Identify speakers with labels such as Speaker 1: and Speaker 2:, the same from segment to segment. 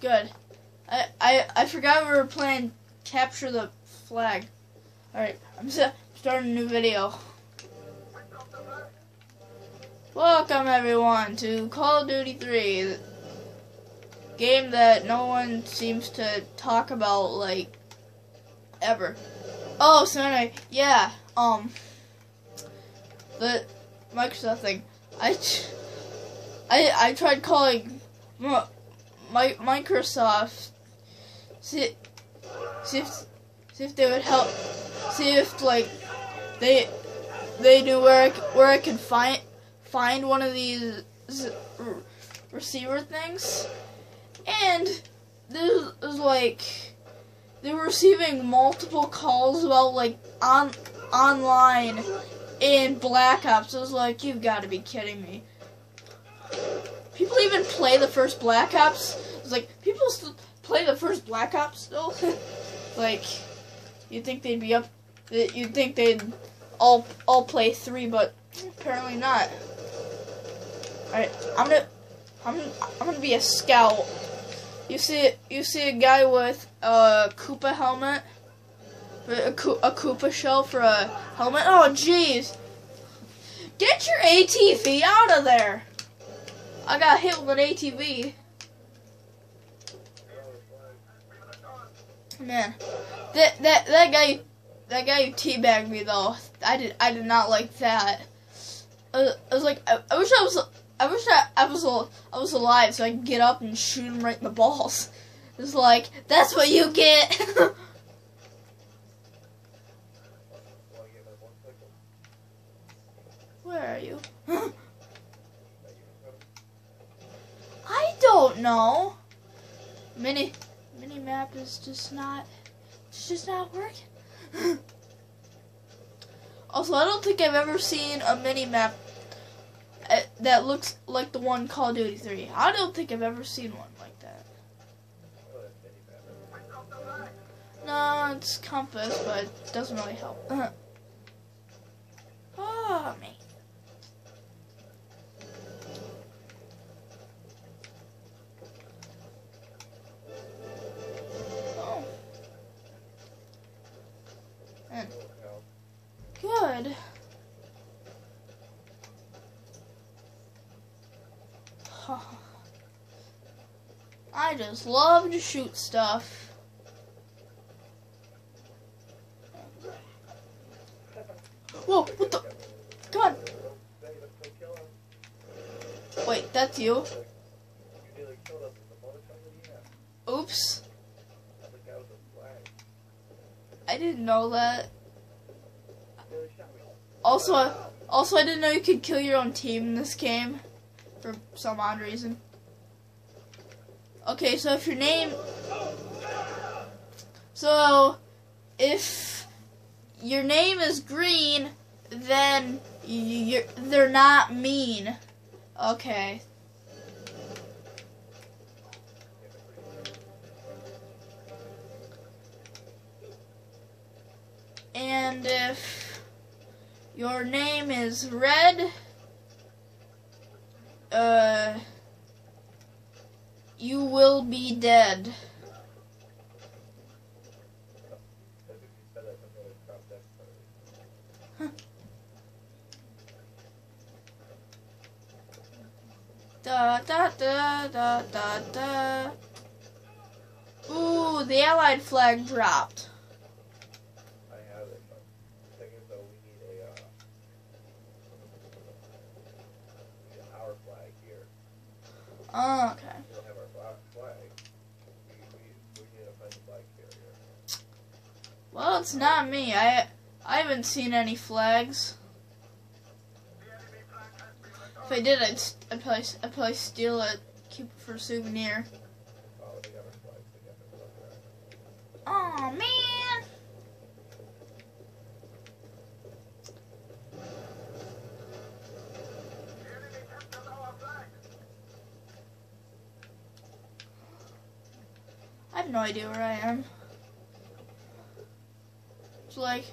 Speaker 1: Good. I, I I forgot we were playing capture the flag. Alright, I'm starting a new video. Welcome everyone to Call of Duty 3. the Game that no one seems to talk about like ever. Oh, so anyway, yeah, um the Microsoft thing. I I I tried calling Mi- Microsoft see see if see if they would help see if like they they knew where I, where I could find find one of these receiver things and this was like they were receiving multiple calls about like on online in Black Ops. I was like, you've got to be kidding me. People even play the first Black Ops. It's like people still play the first Black Ops still. like, you'd think they'd be up. You'd think they'd all all play three, but apparently not. All right, I'm gonna I'm I'm gonna be a scout. You see you see a guy with a Koopa helmet, a, Koo- a Koopa shell for a helmet. Oh jeez, get your ATV out of there! I got hit with an ATV. Man, that that that guy, that guy teabagged me though. I did I did not like that. I, was like, I, I wish I was, I wish I, I was, I was alive so I could get up and shoot him right in the balls. It's like that's what you get. Where are you? I don't know. Mini mini map is just not it's just not working. also, I don't think I've ever seen a mini map uh, that looks like the one Call of Duty 3. I don't think I've ever seen one like that. No, it's compass, but it doesn't really help. oh, man. Good. I just love to shoot stuff. Whoa, what the? Come on. Wait, that's you? Oops. I didn't know that. Also, also I didn't know you could kill your own team in this game for some odd reason. Okay, so if your name, so if your name is green, then you're they're not mean. Okay. And if your name is red, uh, you will be dead. Da da da da da da. Ooh, the Allied flag dropped.
Speaker 2: I have it, but the thing is though, we need a, uh, we need our flag here.
Speaker 1: Oh, okay.
Speaker 2: We don't have our flag, flag. We, we, we need to find the Oh. flag carrier.
Speaker 1: Well, it's not me. I I haven't seen any flags. If I did, I'd, I'd probably I'd probably steal it, keep it for a souvenir.
Speaker 2: Oh, they got our flags, they got their flag there.
Speaker 1: Oh man. I have no idea where I am. It's like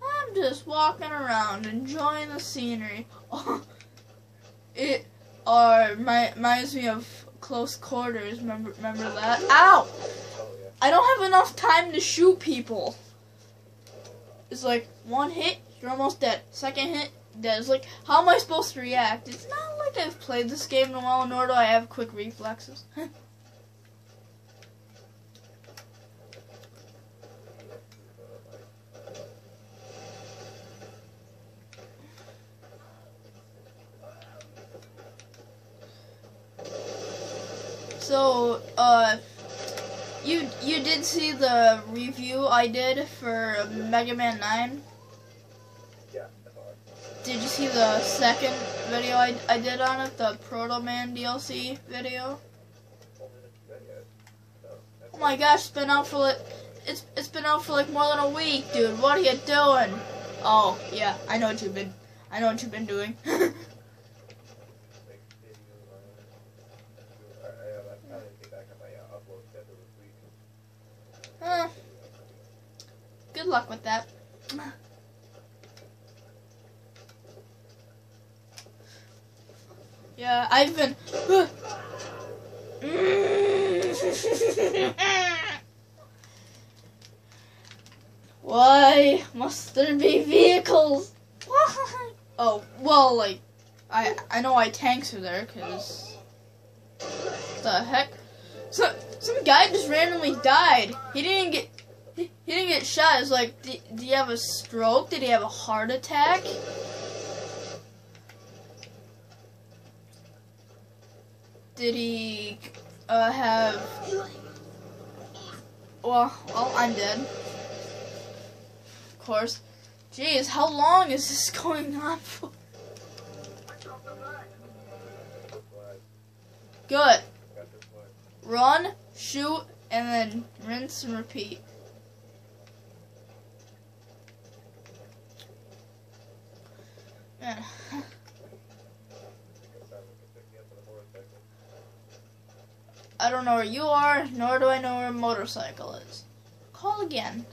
Speaker 1: I'm just walking around enjoying the scenery. it oh, or my, reminds me of close quarters. Remember, remember that? Ow!
Speaker 2: Oh.
Speaker 1: I don't have enough time to shoot people. It's like one hit, you're almost dead. Second hit, dead. It's like, how am I supposed to react? It's not like I've played this game in a while, nor do I have quick reflexes. so, uh, you you did see the review I did for Mega Man 9?
Speaker 2: Yeah, that's all right.
Speaker 1: Did you see the second video I, I did on it, the Proto Man DLC video?
Speaker 2: Only the video. So, that's
Speaker 1: Oh my gosh, it's been out for like it's it's been out for like more than a week, dude. What are you doing? Oh yeah, I know what you've been I know what you've been doing.
Speaker 2: Make videos on it. I, I, I, I didn't get back on my uh, upload schedule this week.
Speaker 1: huh, good luck with that. Yeah, I've been. Why must there be vehicles? Oh, well, like, I I know why tanks are there, cause the heck, so some guy just randomly died. He didn't get he, didn't get shot. It's like, did, did he have a stroke? Did he have a heart attack? Did he uh, have? Well, well, I'm dead. Of course. Jeez, how long is this going on for? Good. Run, shoot, and then rinse and repeat. Man,
Speaker 2: Guess I can pick me up on a
Speaker 1: I don't know where you are, nor do I know where a motorcycle is. Call again.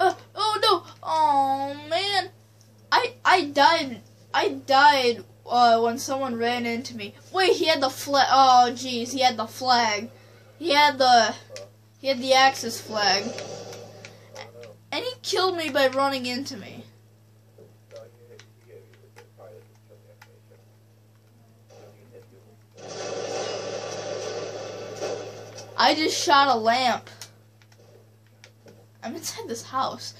Speaker 1: Uh, oh no! Oh man! I I died. I died uh, when someone ran into me. Wait, he had the flag. Oh jeez, he had the flag. He had the he had the Axis flag. And he killed me by running into me. I just shot a lamp. I'm inside this house.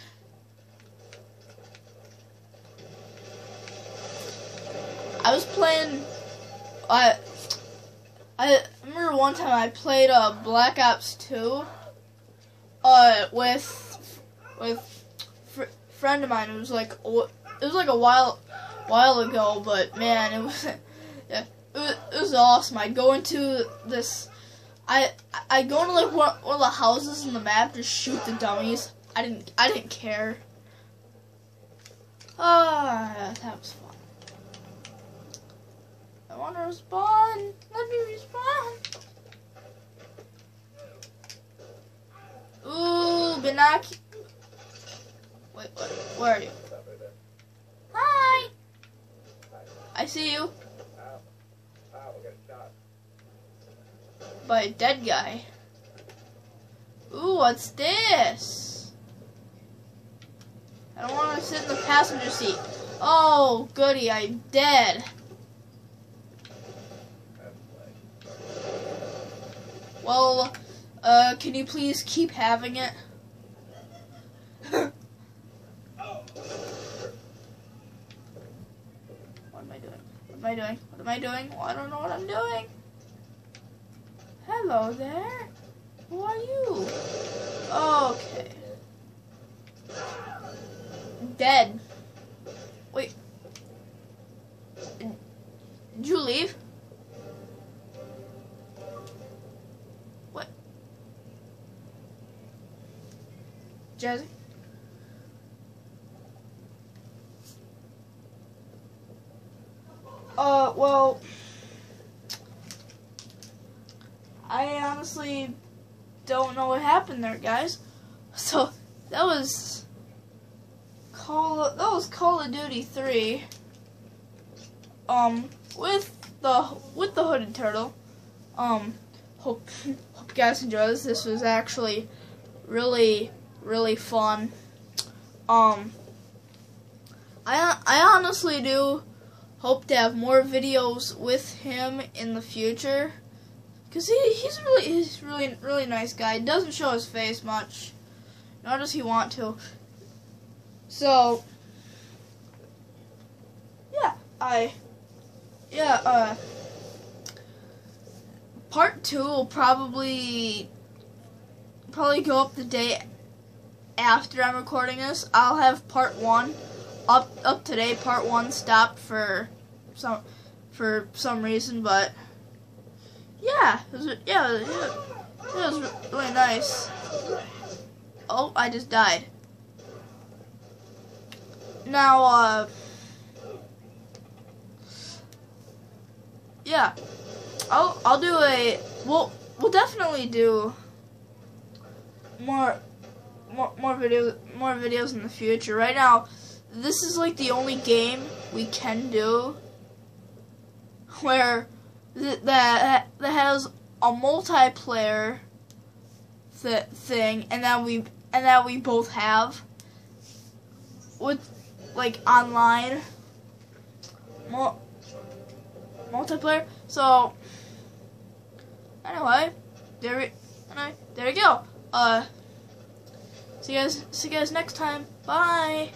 Speaker 1: I was playing. I I remember one time I played uh, Black Ops 2 uh, with with fr- friend of mine. It was like it was like a while while ago, but man, it was yeah, it was, it was awesome. I'd go into this. I I go into like one, one of the houses in the map, just shoot the dummies. I didn't I didn't care. Ah, that was fun. I want to respond. Let me respond. Ooh, binoc. Wait, what? Where are you?
Speaker 2: Stop right there.
Speaker 1: Hi. I see you.
Speaker 2: Ow. Ow, I got shot.
Speaker 1: by a dead guy. Ooh, what's this? I don't want to sit in the passenger seat. Oh, goody, I'm dead.
Speaker 2: I have a flag.
Speaker 1: Well, uh, can you please keep having it? Am I doing? What am I doing? What am I doing? I don't know what I'm doing. Hello there. Who are you? Okay. Dead. Wait. Did you leave? What? Jazzy? Uh, well, I honestly don't happened there, guys. So that was Call that was Call of Duty 3. Um, with the with the hooded turtle. Um, hope hope you guys enjoy this. This was actually really really fun. Um, I I honestly do hope to have more videos with him in the future. Cause he, he's really he's really really nice guy. Doesn't show his face much, nor does he want to. So yeah, I yeah uh part two will probably probably go up the day after I'm recording this. I'll have part one up up today. Part one stopped for some for some reason, but yeah, it was, yeah, yeah, it was really nice. Oh, I just died. Now, uh, yeah, I'll I'll do a we'll we'll definitely do more more more videos more videos in the future. Right now, this is like the only game we can do where th- that that has a multiplayer th- thing, and that we and that we both have with like online mul- multiplayer. So anyway, there we anyway, there we go. Uh, see you guys see you guys next time. Bye.